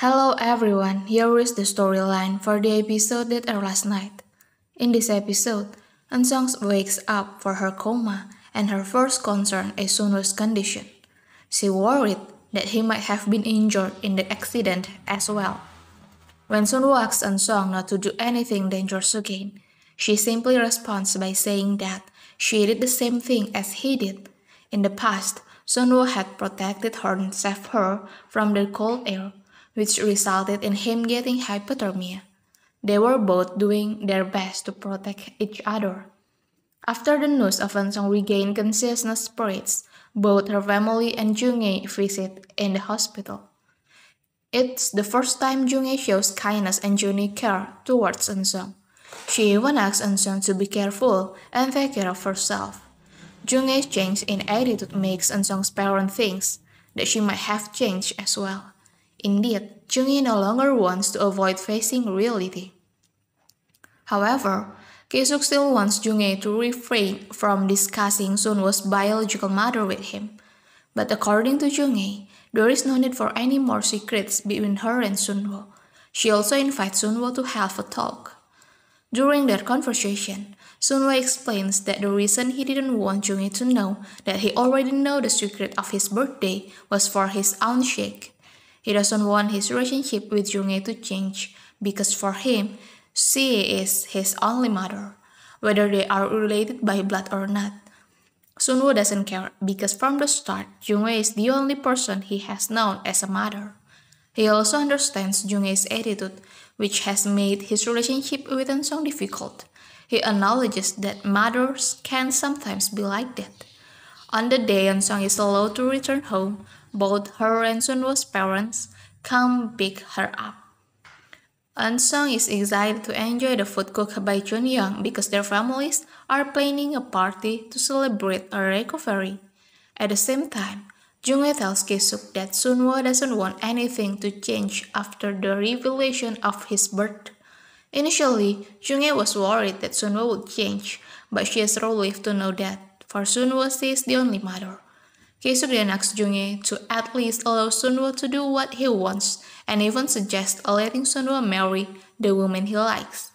Hello everyone, here is the storyline for the episode that aired last night. In this episode, Eunseong wakes up for her coma and her first concern is Sunwoo's condition. She worried that he might have been injured in the accident as well. When Sunwoo asks Eunseong not to do anything dangerous again, she simply responds by saying that she did the same thing as he did. In the past, Sunwoo had protected her and saved her from the cold air which resulted in him getting hypothermia. They were both doing their best to protect each other. After the news of Eunseong regained consciousness spirits, both her family and Jung-ae visit in the hospital. It's the first time Jung-ae shows kindness and genuine care towards Eunseong. She even asks Eunseong to be careful and take care of herself. Jung-ae's change in attitude makes Eunseong's parents think that she might have changed as well. Indeed, Jung-ae no longer wants to avoid facing reality. However, Ki-suk still wants Jung-ae to refrain from discussing Sunwoo's biological mother with him. But according to Jung-ae, there is no need for any more secrets between her and Sunwoo. She also invites Sunwoo to have a talk. During their conversation, Sunwoo explains that the reason he didn't want Jung-ae to know that he already knew the secret of his birthday was for his own sake. He doesn't want his relationship with Jung-ae to change because for him, she is his only mother, whether they are related by blood or not. Sunwoo doesn't care because from the start, Jung-ae is the only person he has known as a mother. He also understands Jung-ae's attitude, which has made his relationship with Eunseong difficult. He acknowledges that mothers can sometimes be like that. On the day Eunseong is allowed to return home, both her and Sunwoo's parents come pick her up. Eunseong is excited to enjoy the food cooked by Young because their families are planning a party to celebrate her recovery. At the same time, Jung-ae tells Ki-suk that Sunwoo doesn't want anything to change after the revelation of his birth. Initially, Jung-ae was worried that Sunwoo would change, but she is relieved to know that for Sunwoo she is the only mother. Ki-suk then asks Jung-ae to at least allow Sunwoo to do what he wants and even suggests letting Sunwoo marry the woman he likes.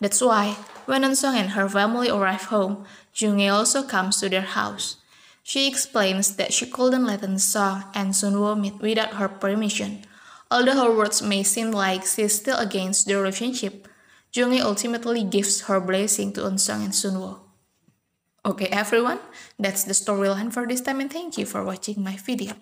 That's why, when Eunseong and her family arrive home, Jung-ae also comes to their house. She explains that she couldn't let Eunseong and Sunwoo meet without her permission. Although her words may seem like she's still against the relationship, Jung-ae ultimately gives her blessing to Eunseong and Sunwoo. Okay everyone, that's the storyline for this time and thank you for watching my video.